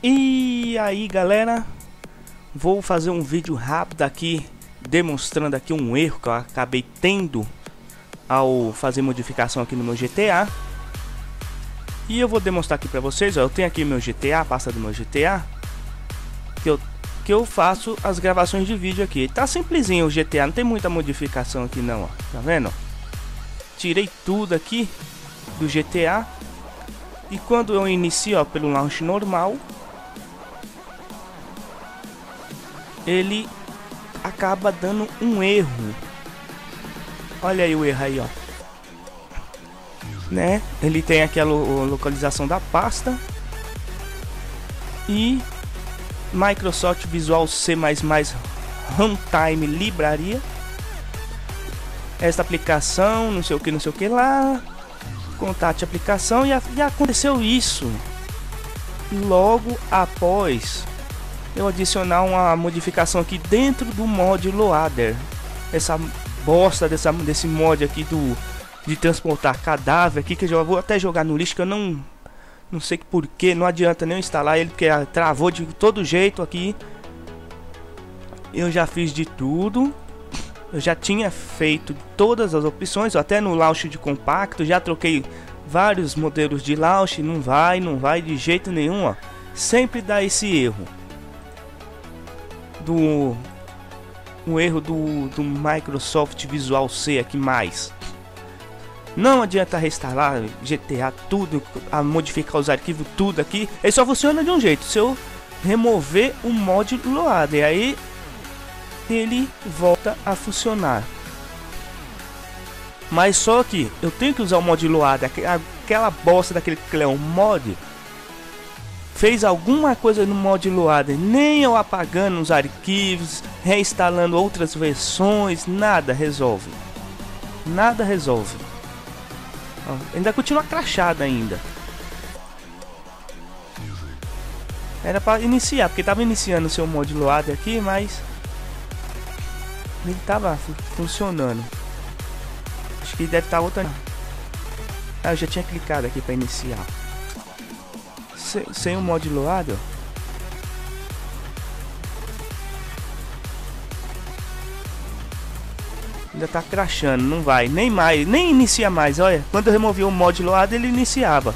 E aí galera, vou fazer um vídeo rápido aqui demonstrando aqui um erro que eu acabei tendo ao fazer modificação aqui no meu GTA. E eu vou demonstrar aqui pra vocês, ó, eu tenho aqui meu GTA, a pasta do meu GTA, que eu, que eu faço as gravações de vídeo aqui. Tá simplesinho o GTA, não tem muita modificação aqui não, ó, tá vendo? Tirei tudo aqui do GTA. E quando eu inicio ó, pelo launch normal, ele acaba dando um erro. Olha aí o erro aí, ó. Né? Ele tem aquela localização da pasta. E Microsoft Visual C++ Runtime Libraria. Esta aplicação, não sei o que, não sei o que lá. Contate aplicação e, e aconteceu isso. Logo após eu adicionar uma modificação aqui dentro do mod loader. Essa bosta dessa, desse mod aqui do de transportar cadáver aqui que eu já vou até jogar no lixo que eu não não sei por que não adianta nem instalar ele porque travou de todo jeito aqui. Eu já fiz de tudo. Eu já tinha feito todas as opções, até no launch de compacto, já troquei vários modelos de launch, não vai, não vai de jeito nenhum, ó. Sempre dá esse erro do um erro do, do Microsoft Visual C aqui mais. Não adianta restaurar GTA tudo, a modificar os arquivos tudo aqui. Ele só funciona de um jeito. Se eu remover o mod loader, aí ele volta a funcionar. Mas só que eu tenho que usar o mod loader, aquela bosta daquele Cleon mod fez alguma coisa no mod loader, nem eu apagando os arquivos, reinstalando outras versões, nada resolve. Nada resolve. Ó, ainda continua crachado ainda. Era para iniciar, porque tava iniciando o seu mod loader aqui, mas nem tava funcionando. Acho que deve estar tá outra. Ah, eu já tinha clicado aqui para iniciar sem, sem o mod loado, Ainda tá crashando, não vai, nem mais, nem inicia mais, olha. Quando eu removia o mod loado, ele iniciava.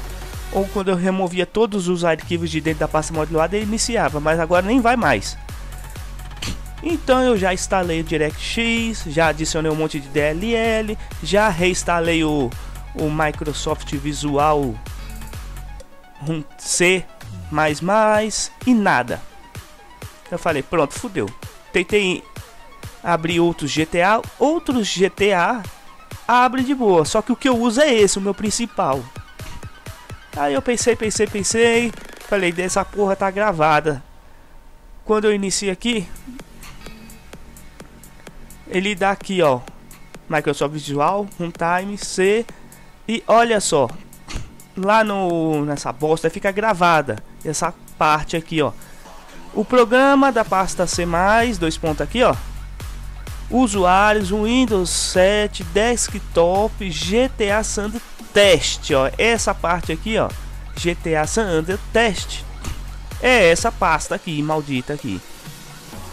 Ou quando eu removia todos os arquivos de dentro da pasta mod loado, ele iniciava, mas agora nem vai mais. Então eu já instalei o DirectX, já adicionei um monte de DLL, já reinstalei o, o Microsoft Visual um C, mais mais e nada. Eu falei, pronto, fudeu. Tentei abrir outros GTA, outros GTA abre de boa, só que o que eu uso é esse, o meu principal. Aí eu pensei, pensei, pensei, falei, dessa porra tá gravada. Quando eu inicio aqui, ele dá aqui, ó, Microsoft Visual, Runtime, C, e olha só, lá no nessa bosta fica gravada essa parte aqui, ó. O programa da pasta C+, dois pontos aqui, ó. Usuários Windows 7 Desktop GTA San Test, ó. Essa parte aqui, ó. GTA San Test. É essa pasta aqui, maldita aqui.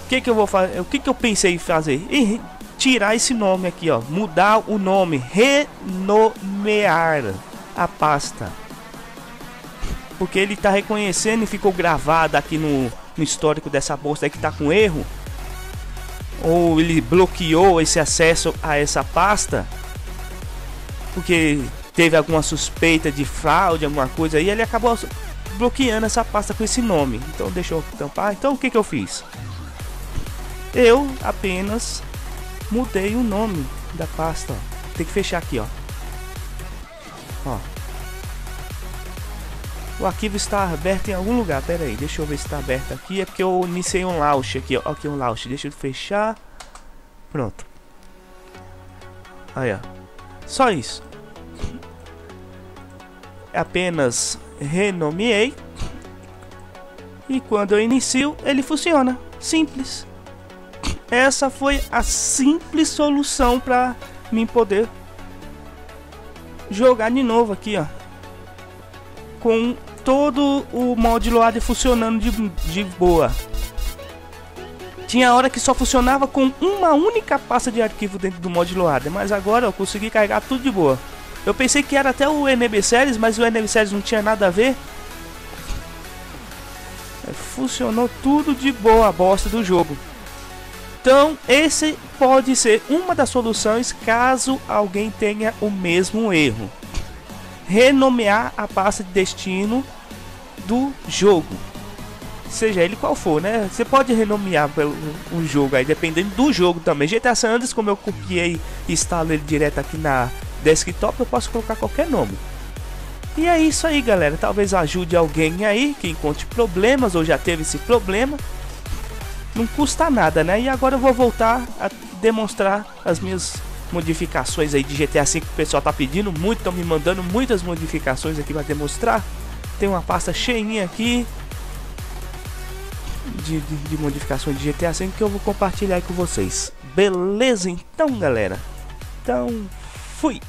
O que que eu vou fazer? O que que eu pensei em fazer? E tirar esse nome aqui, ó. Mudar o nome, renomear a pasta. Porque ele está reconhecendo e ficou gravado aqui no, no histórico dessa bolsa aí que está com erro. Ou ele bloqueou esse acesso a essa pasta. Porque teve alguma suspeita de fraude, alguma coisa aí. Ele acabou bloqueando essa pasta com esse nome. Então deixa eu tampar. Então o que, que eu fiz? Eu apenas mudei o nome da pasta. Tem que fechar aqui, ó. Ó. O arquivo está aberto em algum lugar. Pera aí, deixa eu ver se está aberto aqui. É porque eu iniciei um launch aqui. Ó, aqui um launch. Deixa eu fechar. Pronto. Aí, ó. Só isso. Apenas renomeei. E quando eu inicio, ele funciona. Simples. Essa foi a simples solução para mim poder jogar de novo aqui, ó. Com todo o mod loader funcionando de, de boa. Tinha hora que só funcionava com uma única pasta de arquivo dentro do mod loader, mas agora eu consegui carregar tudo de boa. Eu pensei que era até o NB Series, mas o NB Series não tinha nada a ver. Funcionou tudo de boa a bosta do jogo. Então, esse pode ser uma das soluções caso alguém tenha o mesmo erro. Renomear a pasta de destino do jogo. Seja ele qual for, né? Você pode renomear pelo um jogo aí, dependendo do jogo também. GTA San Andreas, como eu copiei e instalo ele direto aqui na desktop, eu posso colocar qualquer nome. E é isso aí, galera. Talvez ajude alguém aí que encontre problemas ou já teve esse problema. Não custa nada, né? E agora eu vou voltar a demonstrar as minhas modificações aí de GTA V que o pessoal tá pedindo muito, estão me mandando muitas modificações aqui para demonstrar. Tem uma pasta cheinha aqui de, de, de modificações de GTA V que eu vou compartilhar com vocês. Beleza então, galera? Então, fui!